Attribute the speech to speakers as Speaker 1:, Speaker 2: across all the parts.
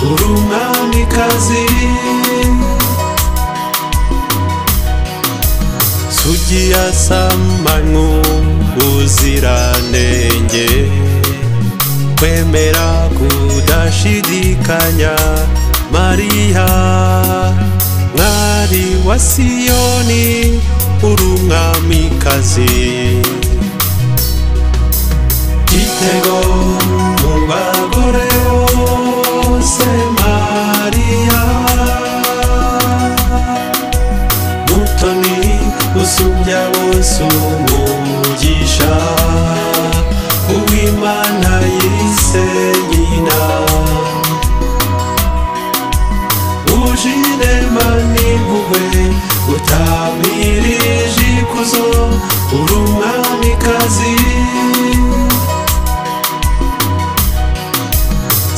Speaker 1: Dore umwamikazi Sugi yasamanywe ubuziranenge Kwemera kudashidikanya Mariya Mwari wa Siyoni uri umwamikazi Gitego mu bagore impuhwe utamirije ikuzo uri umwamikazi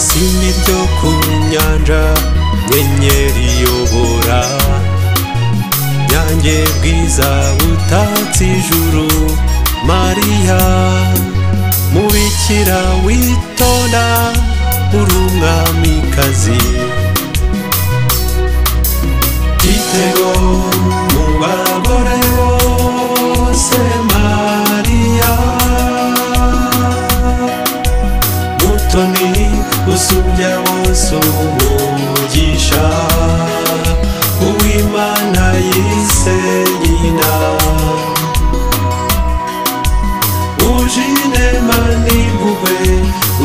Speaker 1: sini ryo ku nyanja nyenyeri iyobora nyange bwiza butatse ijuru mariya mubikira witonda uri umwamikazi igitego mu bagore bose mariya mutoni usubya wose umugisha uwimana yise nyina ujine mani bube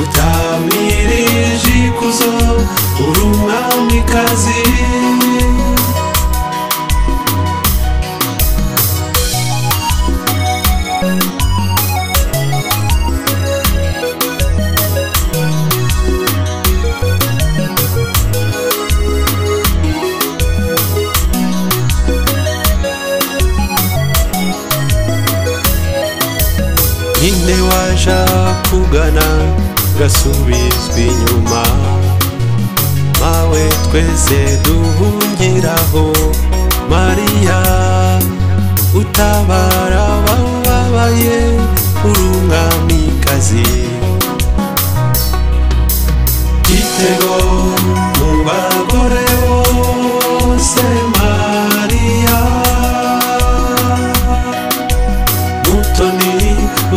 Speaker 1: utamirije ikuzo uri umwamikazi kabasha kugana gasubizwa inyuma mawe twese duhungiraho mariya utabara abababaye urumwamikazi igitego mu bagore bose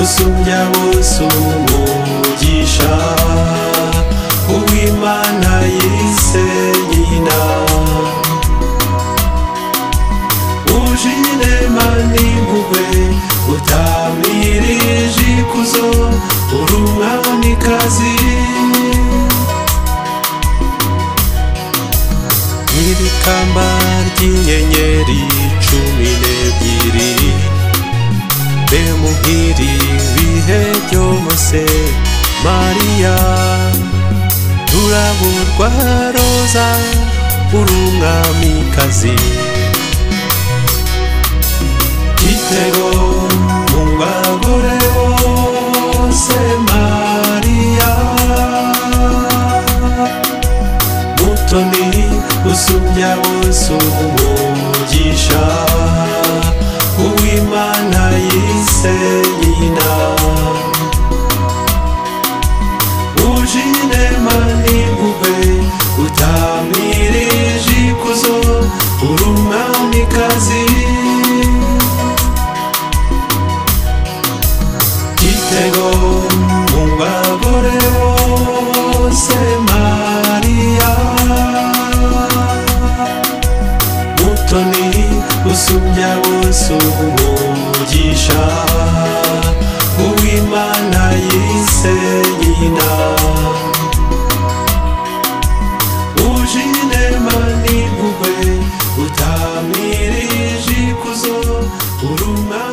Speaker 1: usumbya bose umugisha uw'imana yise nyina uje inema n'impuhwe utamirije ikuzo uri umwamikazi ibikamba ry'inyenyeri cumi n'ebyiri be muhiri ibihe byose mariya turabo rwa roza uri umwamikazi igitego mu bagore bose mariya mutoni usumbya bose umugisha uwimana Celina Ujine manigube utamirije ikuzo urumamikazi Kitego mu bagore maria Mariya Mutoni usumbya bose ubu umugisha uw'imana yise nyina ujinema n'impuhwe utamirije ikuzo urumwa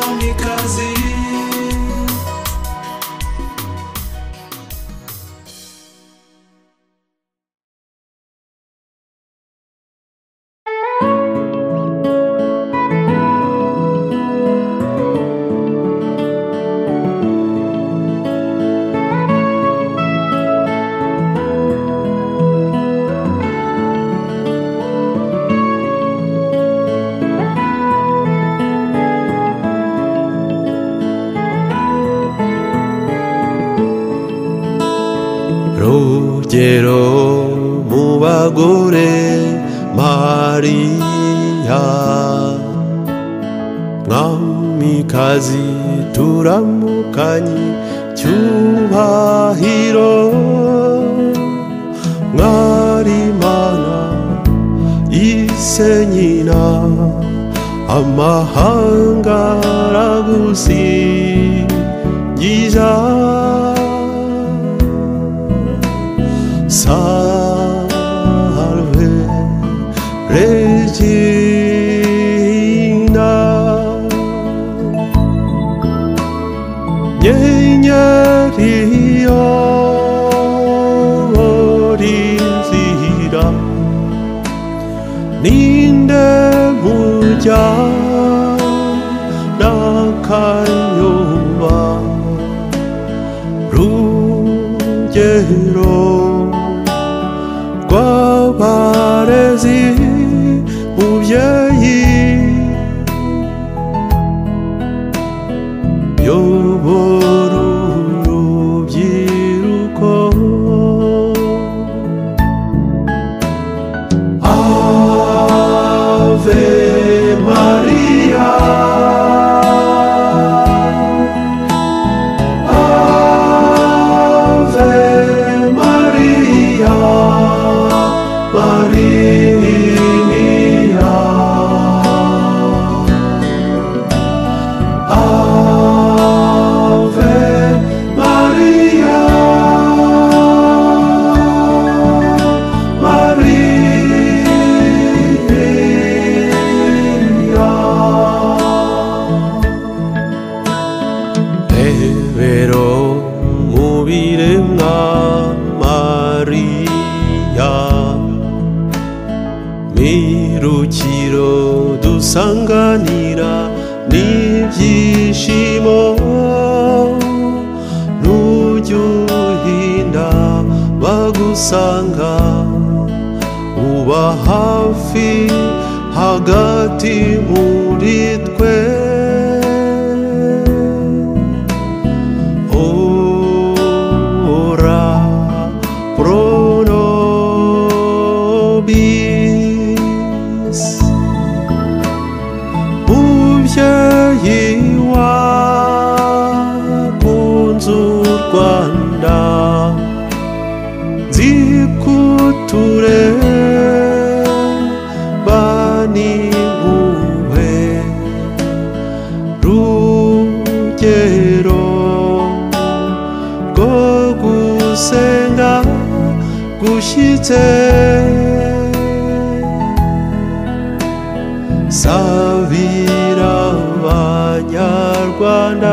Speaker 1: Rwanda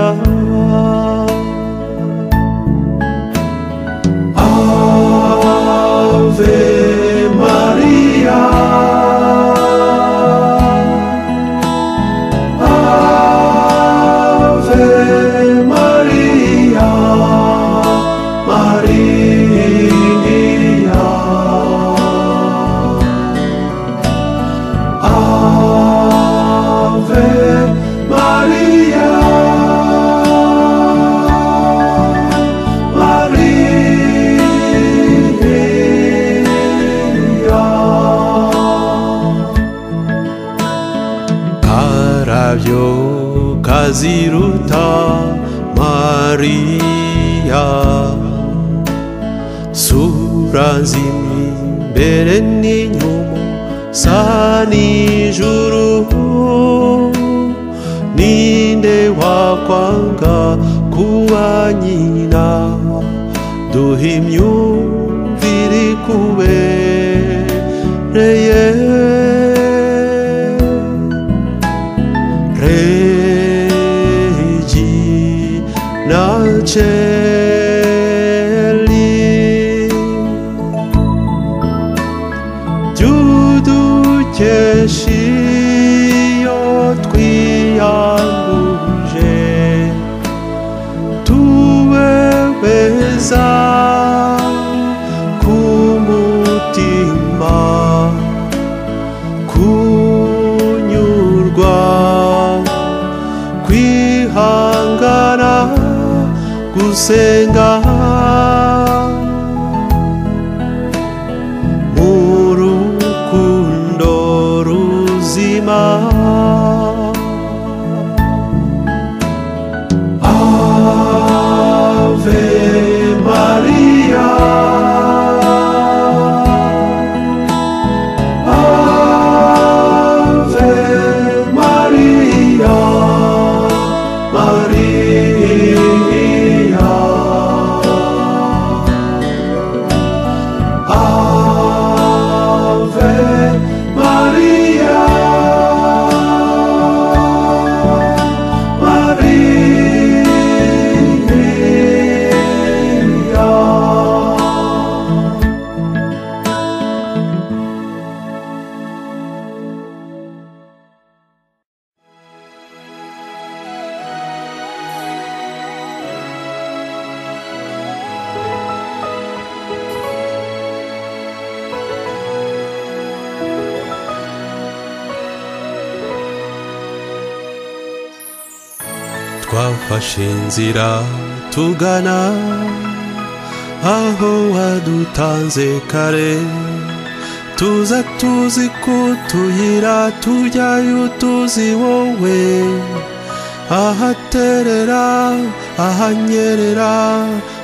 Speaker 1: kusengayo inzira tugana aho wadutanze kare tuza tuzi ko tuyira tujyayo tuzi wowe ahaterera ahanyerera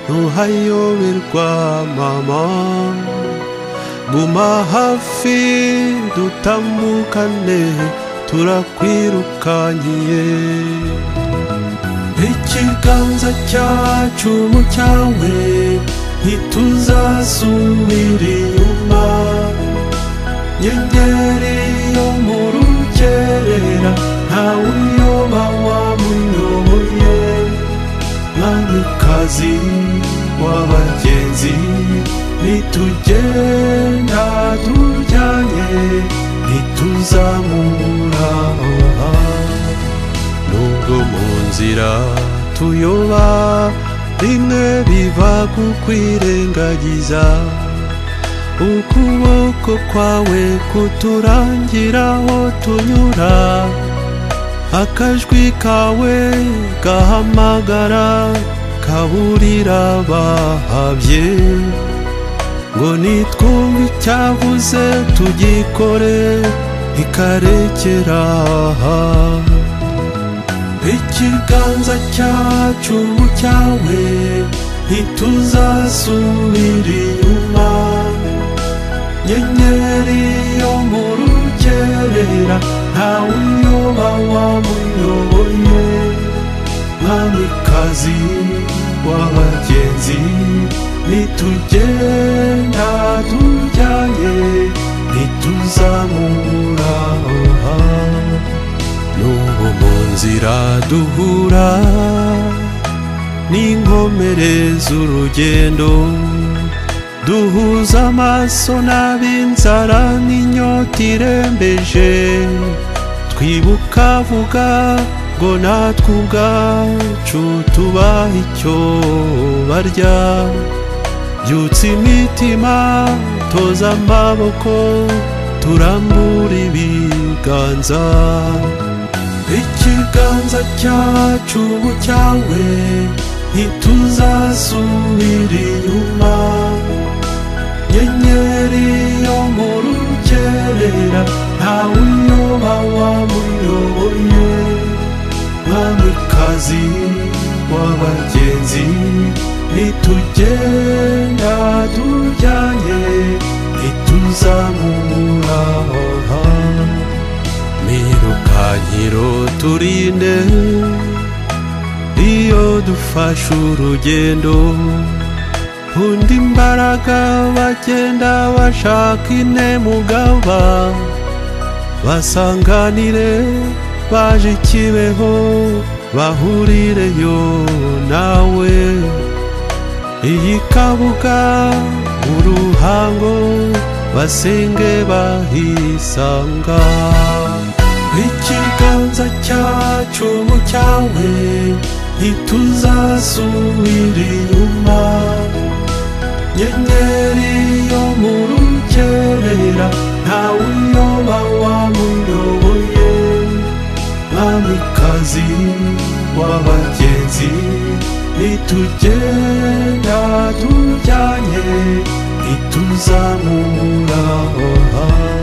Speaker 1: ntuhayoberwa mama guma hafi dutamukane turakwirukankiye ikiganza cyacu mu cyawe ntituzasubira inyuma nyenyeri yo mu rukerera ntawe uyoba wamuyoboye mwamikazi w'abagenzi nitugenda tujyanye ntituzamura nubwo mu nzira tuyoba rimwe biva kukwirengagiza ukuboko kwawe kuturangiraho tunyura akajwi kawe gahamagara kaburira bahabye ngo nitwumve icyavuze tugikore ntikarekera aha ikiganza cyacu cyawe ntituzasubira inyuma nyenyeri yo mu rukerera ntawe uyoba wamuyoboye mwamikazi w'abagenzi nitugenda tujyanye ntituzamura aha n'ubumuntu inzira duhura n'inkomere z'urugendo duhuza amaso n'ab'inzara n'inyota irembeje twibuka vuga ngo natwe ubwacu tubaha icyo barya byutsa imitima toza amaboko turambura ibiganza ikiganza cyacu ubu cyawe ntituzasubira inyuma nyenyeri yo mu rugerera ntawe uyoba wamuyoboye mwamikazi w'abagenzi nitugenda tujyanye ntituzamubura aha kankiro turinde iyo dufashe urugendo undi imbaraga bagenda bashaka ine mugaba basanganire baje kibeho bahurireyo nawe iyi kabuga uruhango basenge bahisanga ikiganza cyacu cyawe ntituzasubira
Speaker 2: inyuma nyenyeri yo mu rukerera
Speaker 1: ntawe uyoba wamuyoboye mwamikazi w'abagenzi nitugenda tujyanye ntituzamuraho hantu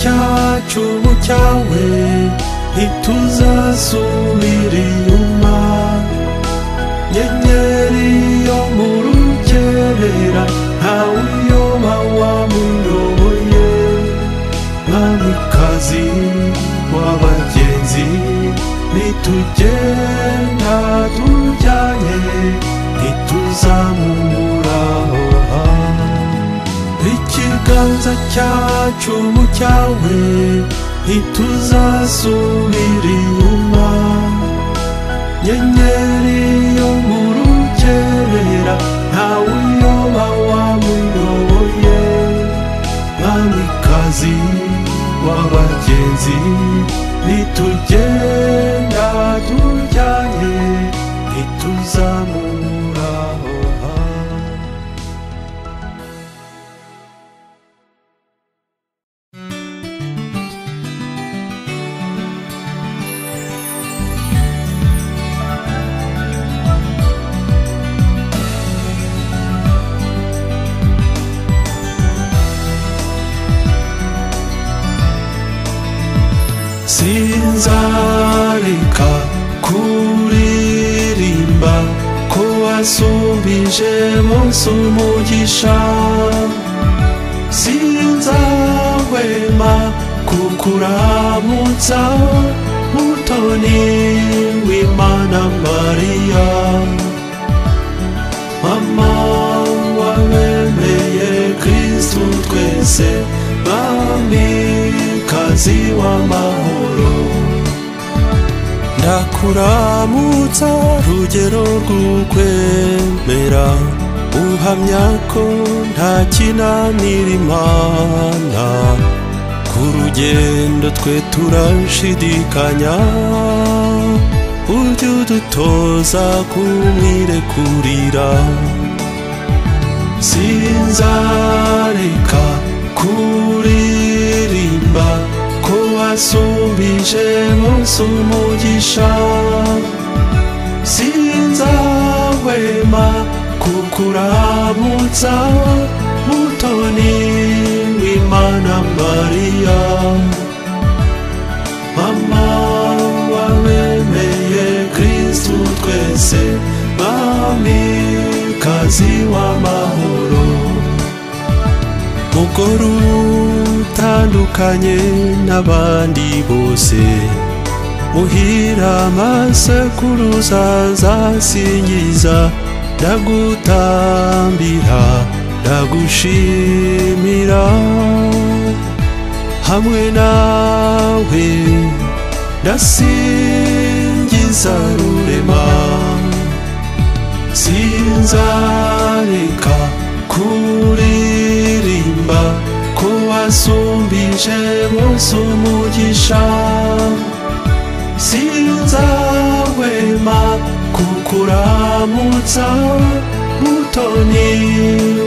Speaker 1: cyacu cyawe ntituzasubira kiganza cyacu cyawe ntituzasubira inyuma nyenyeri yo mu rukerera ntawe uyoba wamuyoboye mwamikazi w'abagenzi ntitugenda tujyanye ntituza 放送無異常，sinzahwema kukuramutsa mutoni w'Imana Mariya mama wabemeye Kristo twese mwamikazi w'amahoro ndakuramutsa rugero rw'ukwemera uhamya ko nta kinanira imana ku rugendo twe turashidikanya ujye udutoza kumwirekurira sinzareka kuririmba ko wasumbije bose umugisha sinzahwema kuko urabutsa mutoni w'imana mariya mama wabemeye kirisitu twese mwamikazi w'amahoro mugore utandukanye n'abandi bose uhira amasekuruza azasingiza ndagutambira ndagushimira hamwe nawe ndasingiza rurema sinzareka kuririmba ko wasumbije bose umugisha si nzahwema kukuramutsa mutoni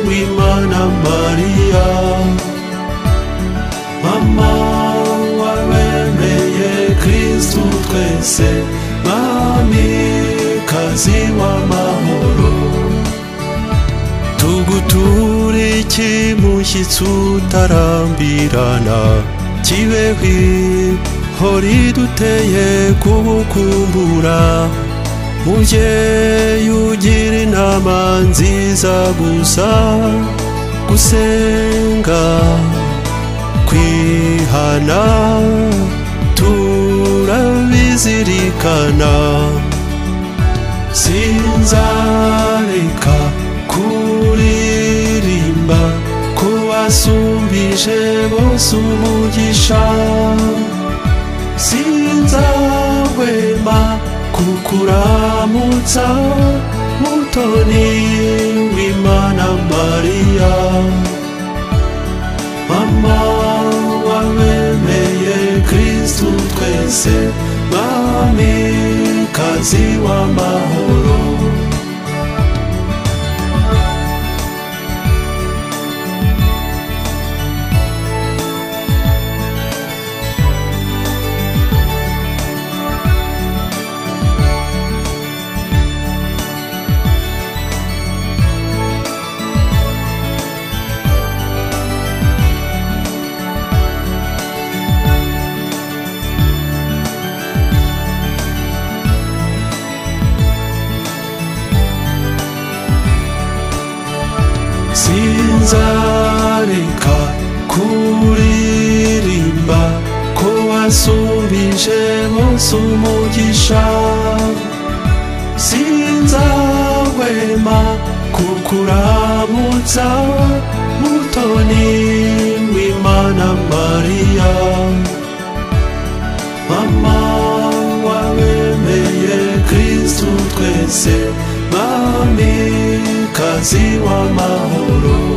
Speaker 1: w'imana mariya mama wabereye kristu twese kazi w'amahoro tuguture ikimushyitsi utarambirana kibeho hori duteye kubukumbura mubyeyi ugira inama nziza gusa gusenga kwihana turabizirikana sinzareka kuririmba kubasumbije bose umugisha sinzahwema kukuramutsa mutoni w'imana mariya mama wamemeye kristu twese mwamikazi w'amahoro umugisha sinzahwema kukuramutsa mutoni w'imana mariya mama wabemeye kristu twese mamikazi w'amahoro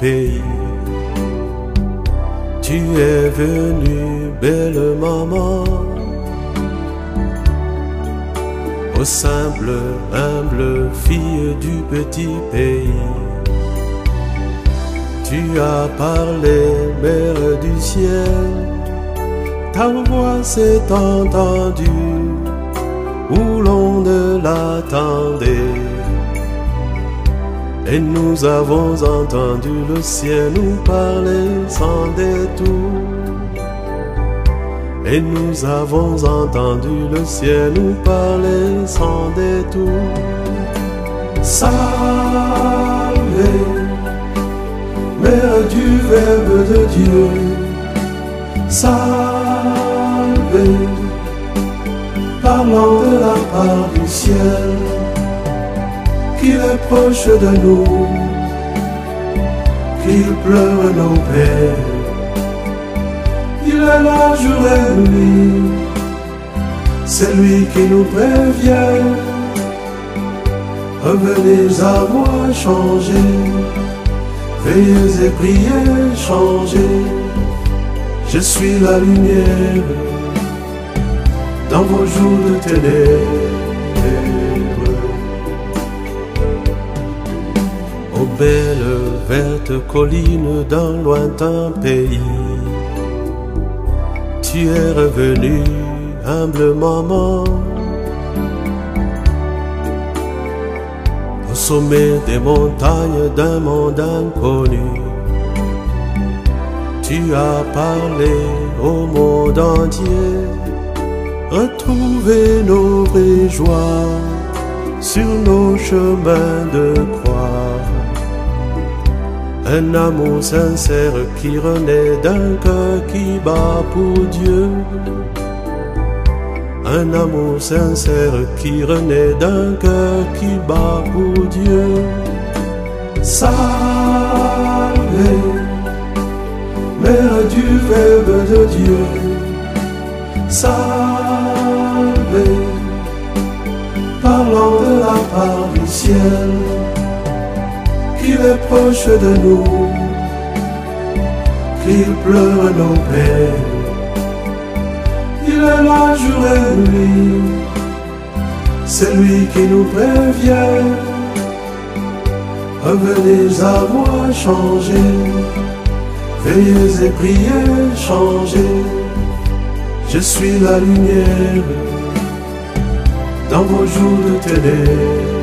Speaker 1: pays. Tu es venue, belle maman, au simple, humble fille du petit pays. Tu as parlé, mère du ciel, ta voix s'est entendue où l'on ne l'attendait. Et nous avons entendu le ciel nous parler sans détour. Et nous avons entendu le ciel nous parler sans détour. Salvez, Mère du Verbe de Dieu. Salvez, parlant de la part du ciel qu'il est proche de nous, qu'il pleure nos pères. Il est là jour et nuit, c'est lui qui nous prévient. Revenez à moi changer, veillez et priez changer. Je suis la lumière dans vos jours de ténèbres. belle verte colline d'un lointain pays. Tu es revenu, humble maman, au sommet des montagnes d'un monde inconnu. Tu as parlé au monde entier, Retrouver nos joies sur nos chemins de un amour sincère qui renaît d'un cœur qui bat pour Dieu. Un amour sincère qui renaît d'un cœur qui bat pour Dieu. Salvé, Mère du Verbe de Dieu. Salé, parlant de la part du ciel proche de nous, qu'il pleure nos peines. Il est là jour et nuit, c'est lui qui nous prévient. Revenez à moi changer, veillez et priez changer. Je suis la lumière dans vos jours de ténèbres.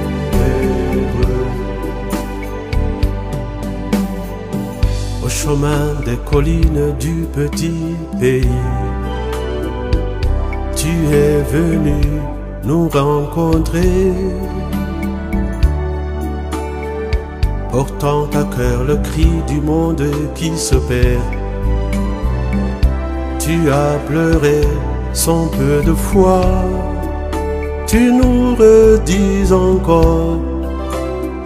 Speaker 1: chemin des collines du petit pays. Tu es venu nous rencontrer, portant à cœur le cri du monde qui se perd. Tu as pleuré sans peu de foi, tu nous redis encore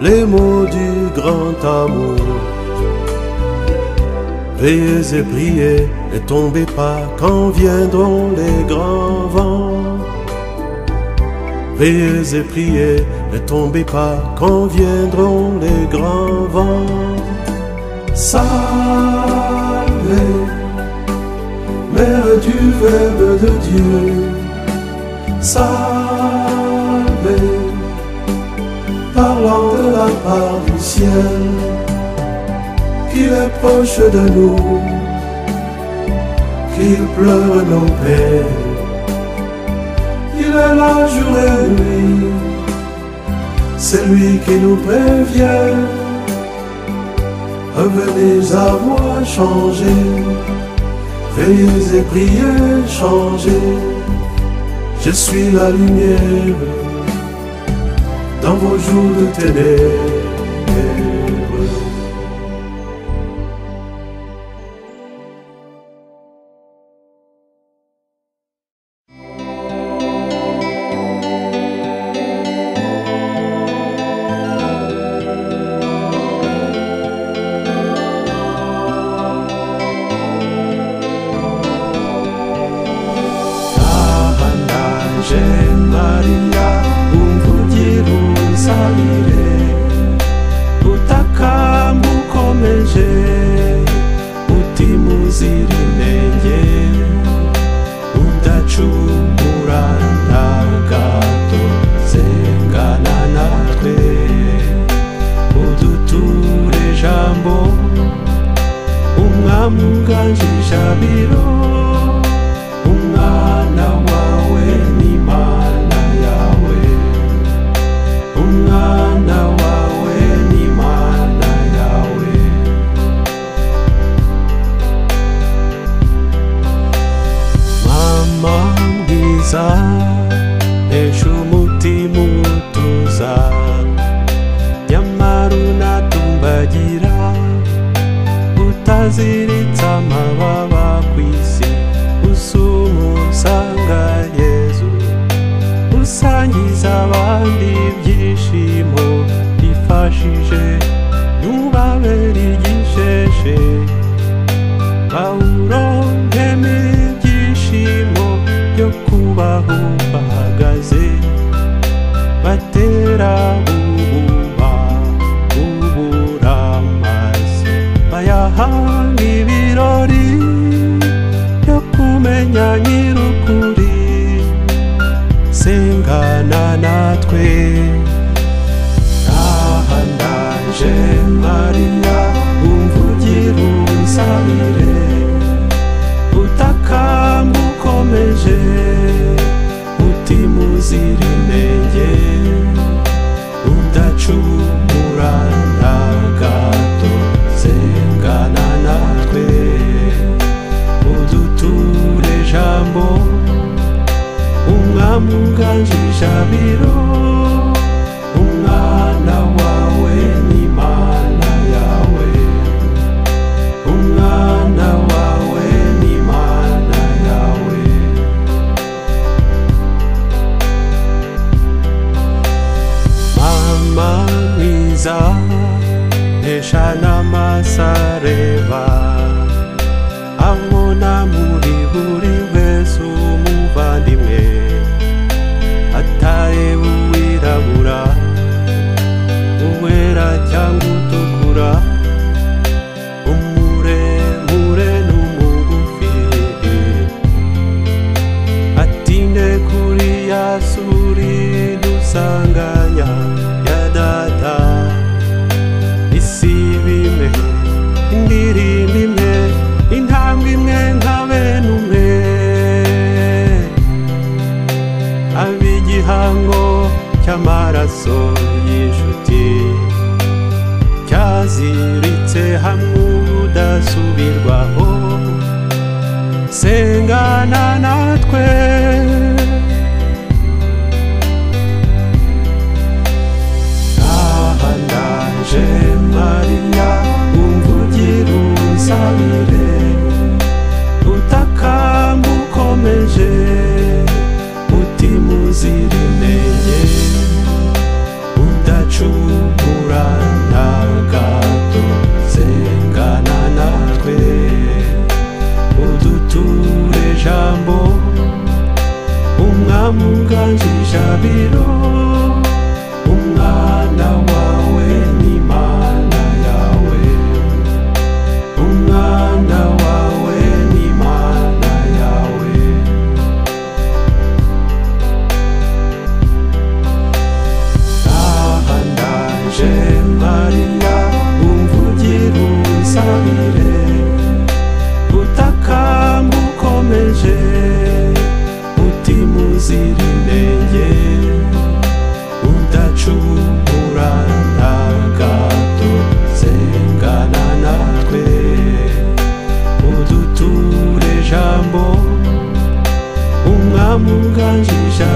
Speaker 1: les mots du grand amour. Veillez et priez, ne tombez pas quand viendront les grands vents. Veillez et priez, ne tombez pas quand viendront les grands vents. Salve, Mère du Verbe de Dieu. Salve, parlant de la part du ciel est proche de nous, qu'il pleure nos
Speaker 2: peines.
Speaker 1: Il est là jour et nuit, c'est lui qui nous prévient. Revenez à moi changer, veillez et priez changer. Je suis la lumière
Speaker 2: dans vos jours de ténèbres.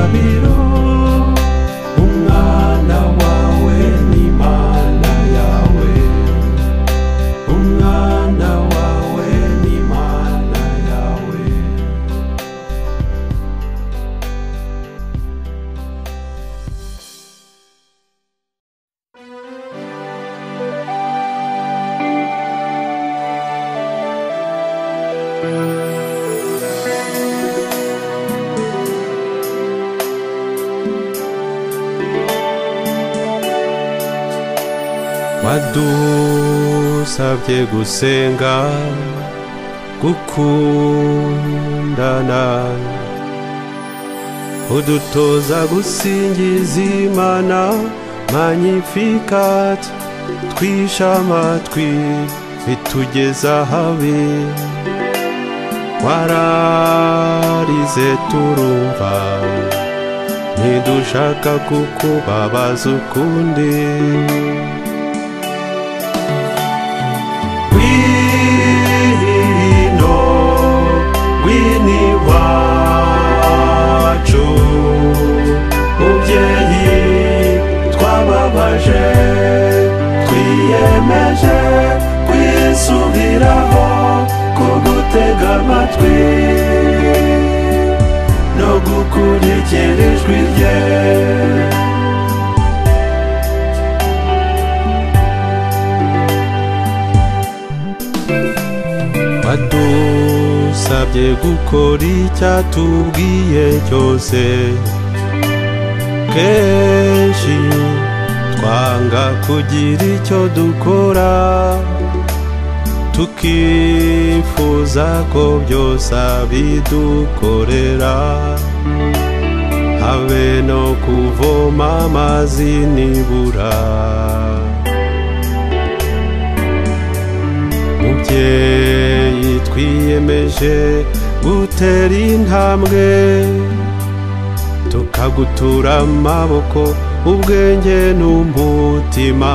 Speaker 1: saber gusenga gukundana udutoza gusingiza imana magnificat twisha amatwi bitugeza habe wararize turumva ntidushaka kukubabaza ukundi meze twiyemeje kwisubiraho
Speaker 2: kugutega amatwi no gukurikira ijwi rye
Speaker 1: badusabye gukora icyatubwiye cyose ke twanga kugira icyo dukora tukifuza ko byose bidukorera habe no kuvoma amazi nibura mubyeyi twiyemeje gutera intambwe tukagutura amaboko ubwenge n'umutima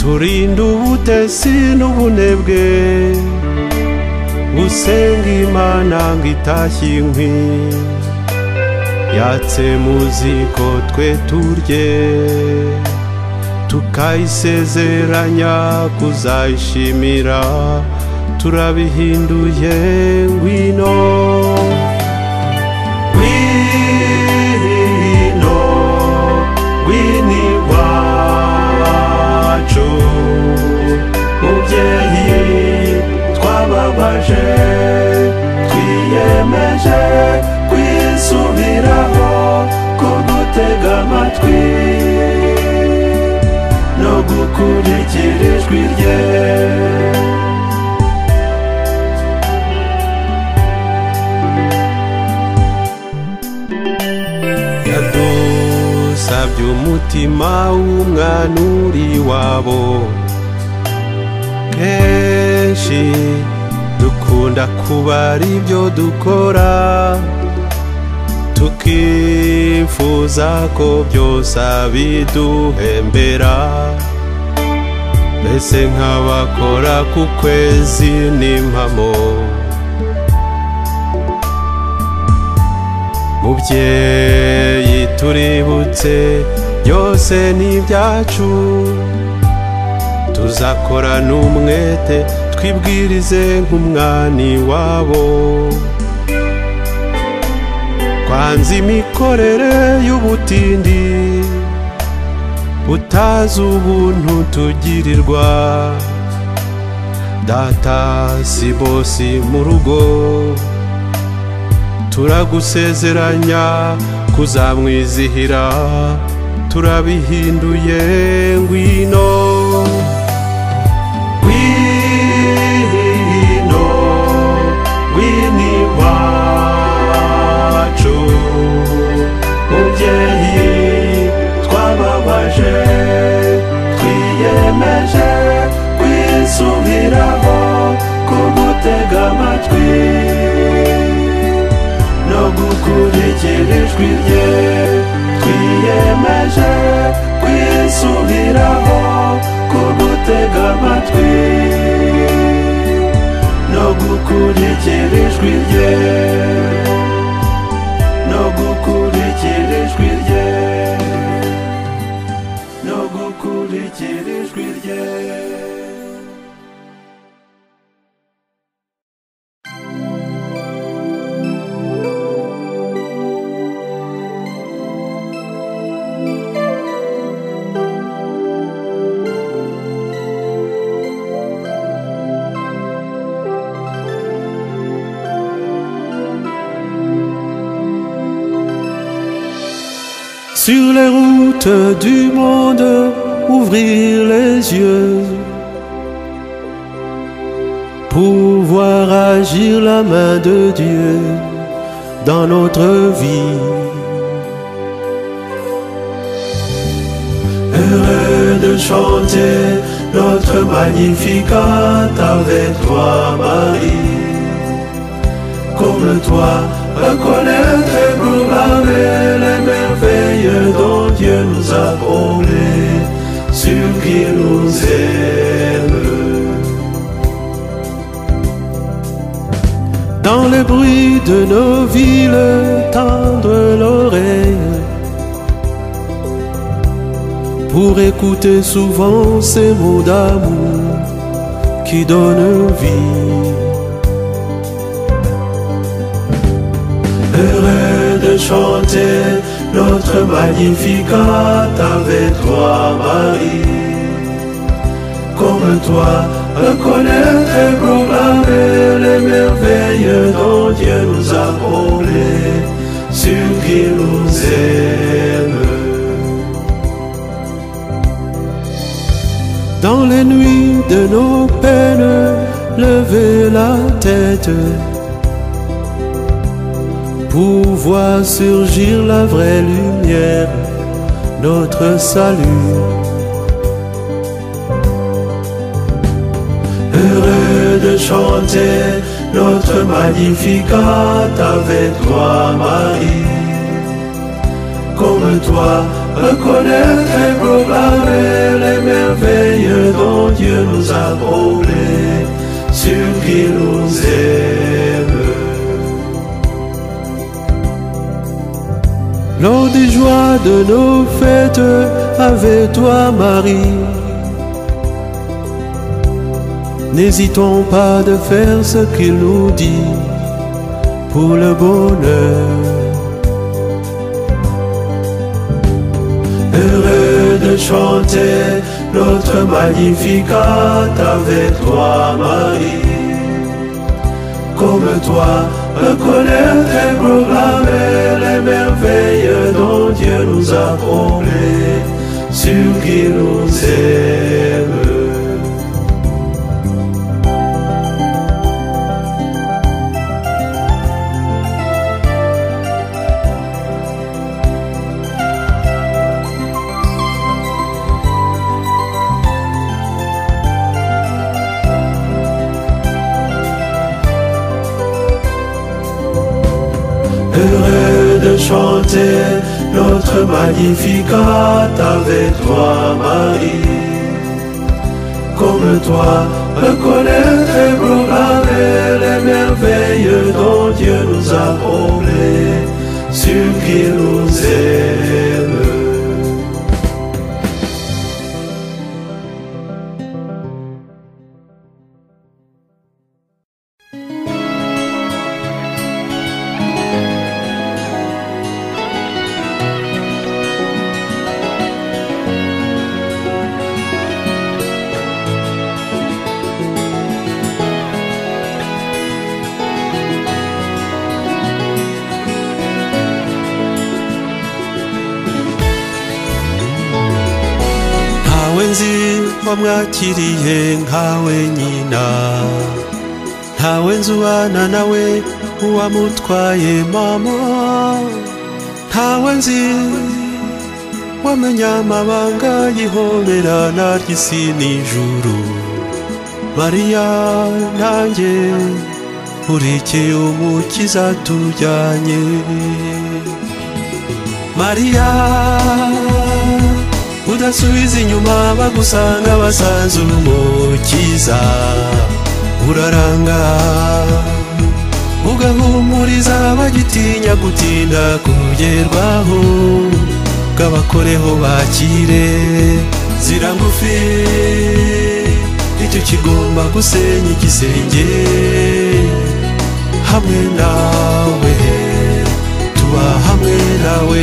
Speaker 1: turinde ubutesi n'ubunebwe usenga imana ngo itashye inkwi yatse muziko twe turye tukayisezeranya kuzayishimira turabihinduye ngwino twe no gukurikira
Speaker 2: ijwi rye
Speaker 1: yadusabye umutima w'umwana uri wabo kenshi dukunda kuba aribyo dukora tukiri twifuza ko byose abiduhembera mbese nk'abakora ku kwezi n'impamo mubyeyi tuributse byose ni tuzakora n'umwete twibwirize nk'umwani wabo banze imikorere y'ubutindi utazi ubuntu tugirirwa data si bosi mu rugo turagusezeranya kuzamwizihira turabihinduye ngwino nsubiraho kugutega amatwi no gukurikira ijwi rye twiyemeje kwisubiraho kugutega amatwi no gukurikira ijwi rye no gukurikira ijwi
Speaker 2: rye no gukurikira
Speaker 1: sur les routes du monde, ouvrir les yeux, pouvoir agir la main de Dieu dans notre vie. Heureux de chanter notre magnificat avec toi, Marie. Comme toi, reconnaître et proclamer dont Dieu nous a comblés, sur qui nous aime. Dans le bruit de nos villes, tendre l'oreille pour écouter souvent ces mots
Speaker 2: d'amour
Speaker 1: qui donnent vie. Heureux de chanter notre Magnificat avec toi, Marie. Comme toi, reconnaître et proclamer les merveilles dont Dieu nous a comblés, sur qui nous aime. Dans les nuits de nos peines, lever la tête vous voit surgir la vraie lumière, notre salut. Heureux de chanter notre magnificat avec toi, Marie. Comme toi, reconnaître et proclamer les merveilles dont Dieu nous a comblés, sur qui nous aime. des joies de nos fêtes avec toi Marie. N'hésitons pas de faire ce qu'il nous dit pour le bonheur. Heureux de chanter
Speaker 2: notre magnificat avec toi Marie. Comme
Speaker 1: toi, reconnaître et proclamer les merveilles dont Dieu nous a comblés, sur qui nous aime. de chanter notre magnificat avec toi, Marie. Comme toi, reconnaître et proclamer les merveilles dont Dieu nous a comblés, sur qui nous est. wamwakiriye nkawe nyina ntawe nzu nawe uwamutwaye mama ntawe nzi wamenya amabanga yihoberana ry'isi n'ijuru mariya nanjye urikiye umukiza tujyanye mariya udasubiza inyuma bagusanga basanzura umukiza uraranga ugahumuriza bagitinya gutinda kugerwaho bw'abakoreho bakire zira icyo kigomba gusenya igisenge hamwe nawe tuba hamwe nawe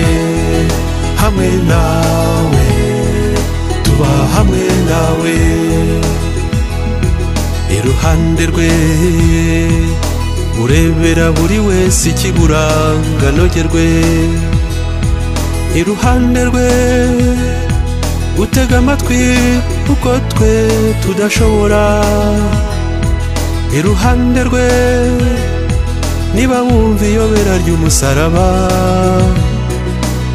Speaker 1: hamwe nawe kuba hamwe nawe iruhande rwe urebera buri wese ikibura ngo iruhande rwe utega amatwi kuko twe tudashobora iruhande rwe niba wumva iyobera ry'umusaraba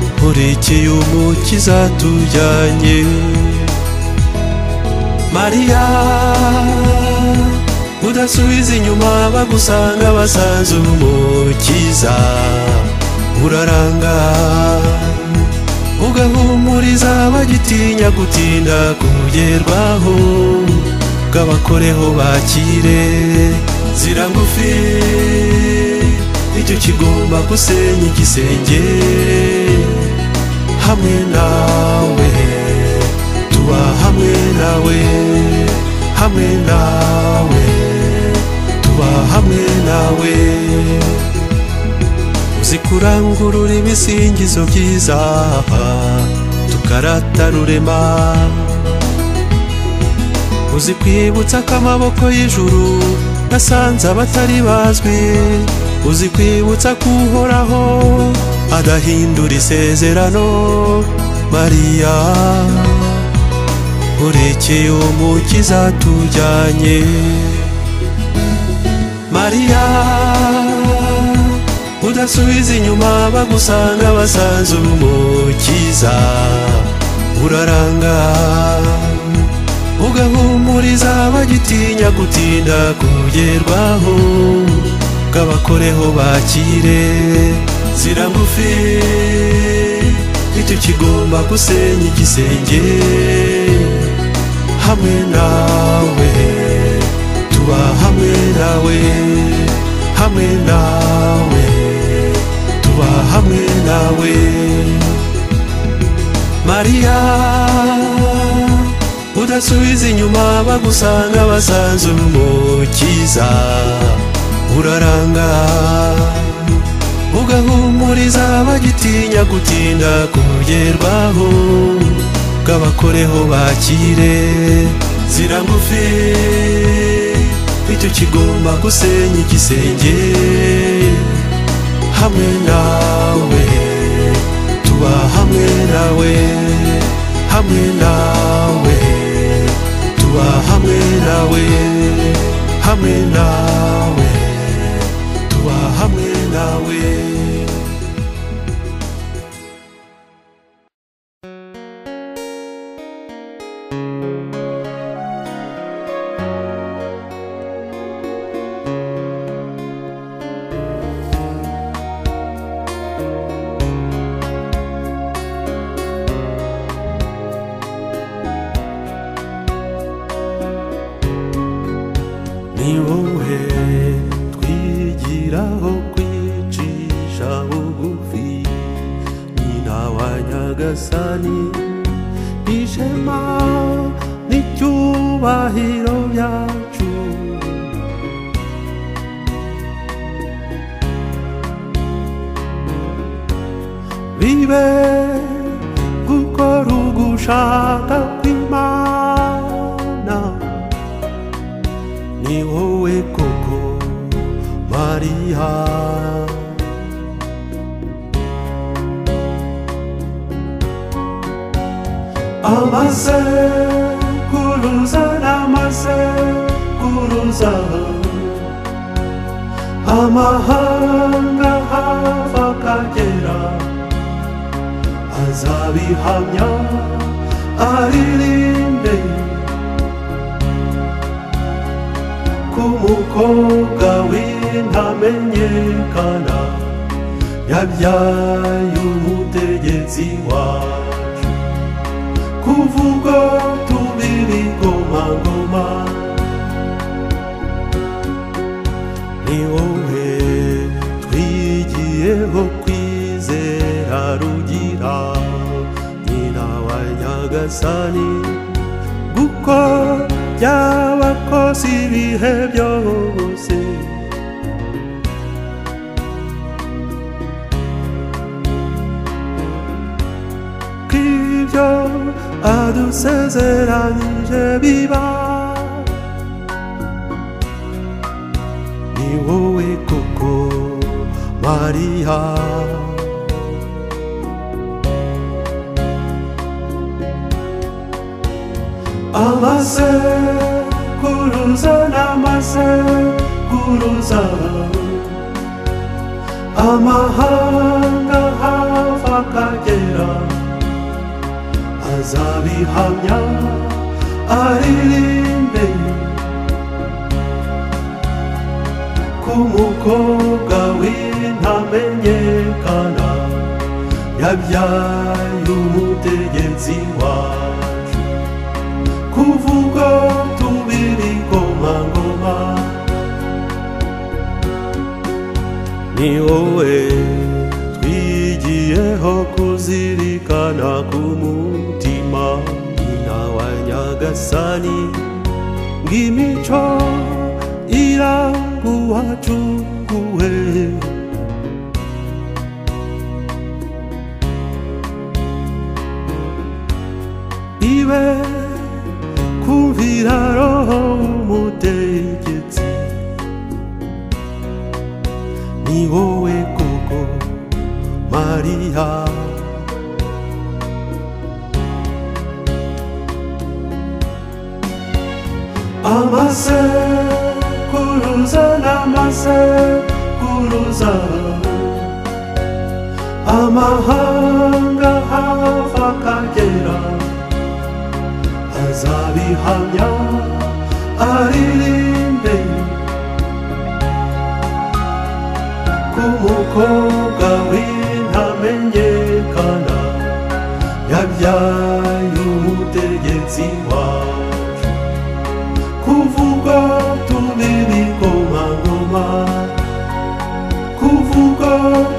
Speaker 1: nkurikiye umukiza tujyanye mariya udasubiza inyuma bagusanga basanze umukiza uraranga ugahumuriza bagitinya gutinda kugerwaho bw'abakoreho bakire zira icyo kigomba gusenya igisenge hamwe nawe kuba hamwe nawe hamwe nawe tuba hamwe nawe uzi kurangurura ibisingizo byiza tukarata rurema uzi kwibutsa ko amaboko y'ijuru nasanze abatari bazwi uzi kwibutsa ko uhoraho adahindura isezerano mariya urekeye uwo mukiza tujyanye mariya udasubiza inyuma bagusanga basanze umukiza uraranga ugahumuriza bagitinya gutinda kugerwaho bw'abakoreho bakire zira ngufi ntitukigomba gusenya igisenge hamwe nawe tuba hamwe nawe hamwe nawe tuba hamwe nawe mariya udasubiza inyuma bagusanga basanze umukiza uraranga ugahumuriza bagitinya gutinda kugerwaho bwabakoreho bakire zira icyo kigomba gusenya igisenge hamwe nawe tuba hamwe nawe hamwe nawe tuba hamwe nawe hamwe nawe tuba
Speaker 2: hamwe nawe
Speaker 1: Maria. Amase, kurunza namase, kurunza Amahanga hava akagera Azabihamya aririmbe Ku mukobwa ntamenyekana yabyaye umutegetsi wacu kuva ubwo tubiri komangoma ni wowe twigiyeho kwizera rugira nyirawa nyagasani kuko byabakoze ibihe byose a dulce será que viva Niwo e koko Maria Alase kuruza namase kuruza Amahan. nzabihamya aririmbeye ku mukobwa w'intamenyekana yabyaye umutegetsi wacu kuvuga tubiri komangoma ni wowe twigiyeho kuzirikana ku muti darasani ngimicho iraguhacuwe ibe kumvira roho umutegetsi ni wowe koko mariya amase kuruza namase kuruza amahanga havakagera azabihamya aririmbe kumukobwa w'intamenyekana yabyaye
Speaker 2: Oh.